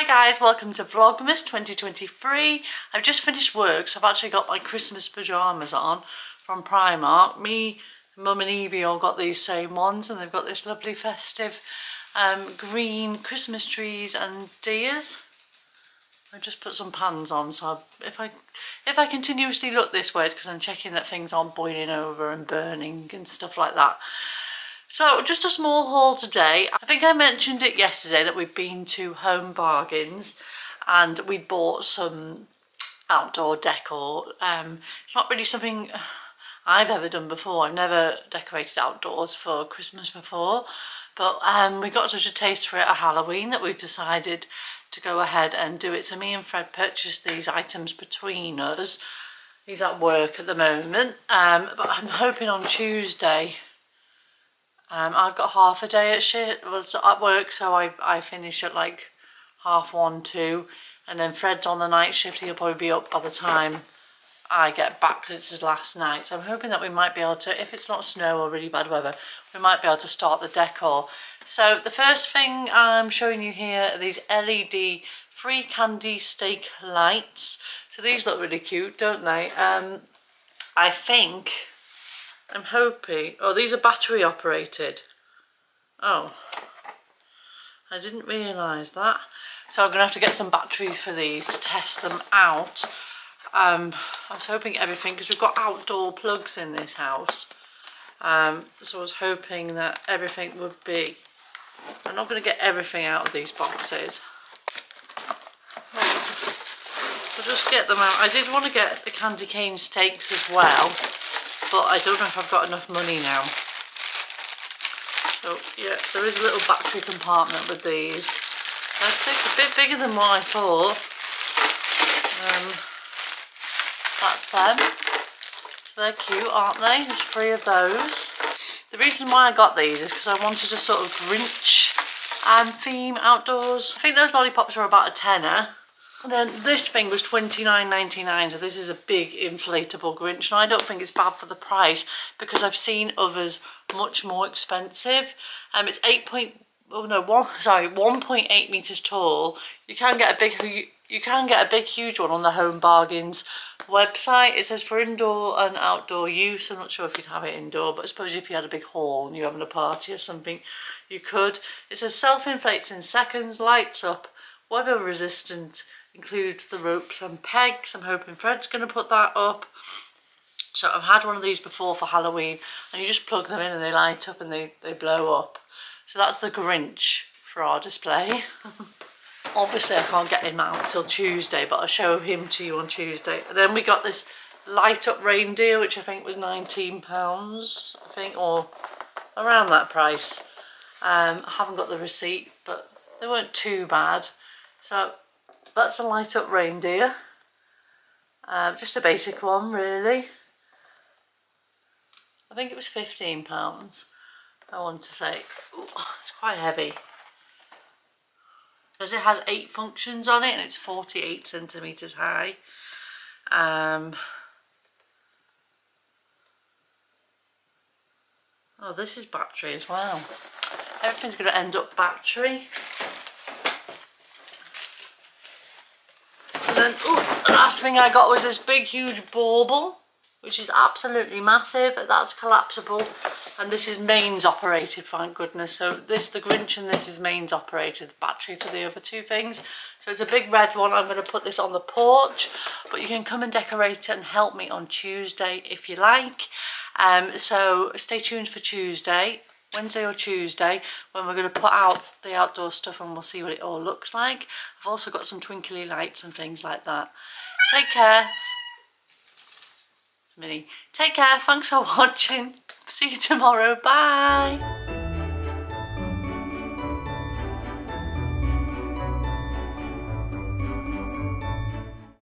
Hi guys, welcome to Vlogmas 2023. I've just finished work, so I've actually got my Christmas pyjamas on from Primark. Me, Mum and Evie all got these same ones and they've got this lovely festive um, green Christmas trees and deers. I just put some pans on, so I, if I if I continuously look this way, it's because I'm checking that things aren't boiling over and burning and stuff like that. So just a small haul today. I think I mentioned it yesterday that we've been to Home Bargains and we bought some outdoor decor. Um, it's not really something I've ever done before. I've never decorated outdoors for Christmas before. But um, we got such a taste for it at Halloween that we've decided to go ahead and do it. So me and Fred purchased these items between us. He's at work at the moment. Um, but I'm hoping on Tuesday um, I've got half a day at at work, so I, I finish at like half one, two, and then Fred's on the night shift. He'll probably be up by the time I get back because it's his last night. So I'm hoping that we might be able to, if it's not snow or really bad weather, we might be able to start the decor. So the first thing I'm showing you here are these LED free candy stake lights. So these look really cute, don't they? Um, I think I'm hoping... Oh, these are battery operated. Oh. I didn't realise that. So I'm going to have to get some batteries for these to test them out. Um, I was hoping everything, because we've got outdoor plugs in this house. Um, so I was hoping that everything would be... I'm not going to get everything out of these boxes. I'll just get them out. I did want to get the candy cane stakes as well but I don't know if I've got enough money now. So yeah, there is a little battery compartment with these. That's a bit bigger than what I thought. Um, that's them. They're cute, aren't they? There's three of those. The reason why I got these is because I wanted a sort of Grinch um, theme outdoors. I think those lollipops are about a tenner. And then this thing was twenty nine ninety nine. so this is a big inflatable Grinch. And I don't think it's bad for the price because I've seen others much more expensive. Um, it's 8 point, oh no, one, sorry, 1.8 metres tall. You can get a big, you, you can get a big huge one on the Home Bargains website. It says for indoor and outdoor use. I'm not sure if you'd have it indoor, but I suppose if you had a big hall and you're having a party or something, you could. It says self-inflates in seconds, lights up, weather resistant, includes the ropes and pegs. I'm hoping Fred's going to put that up. So I've had one of these before for Halloween and you just plug them in and they light up and they, they blow up. So that's the Grinch for our display. Obviously I can't get him out till Tuesday but I'll show him to you on Tuesday. And then we got this light up reindeer which I think was £19 I think or around that price. Um, I haven't got the receipt but they weren't too bad. So that's a light up reindeer. Uh, just a basic one really. I think it was £15 I want to say. Ooh, it's quite heavy. Because it has eight functions on it and it's 48 centimetres high. Um, oh, this is battery as well. Everything's going to end up battery. Then, oh, the last thing I got was this big, huge bauble, which is absolutely massive. That's collapsible. And this is mains operated, thank goodness. So this, the Grinch, and this is mains operated. Battery for the other two things. So it's a big red one. I'm going to put this on the porch. But you can come and decorate it and help me on Tuesday if you like. Um, so stay tuned for Tuesday. Wednesday or Tuesday when we're going to put out the outdoor stuff and we'll see what it all looks like. I've also got some twinkly lights and things like that. Take care. It's Minnie. Take care. Thanks for watching. See you tomorrow. Bye.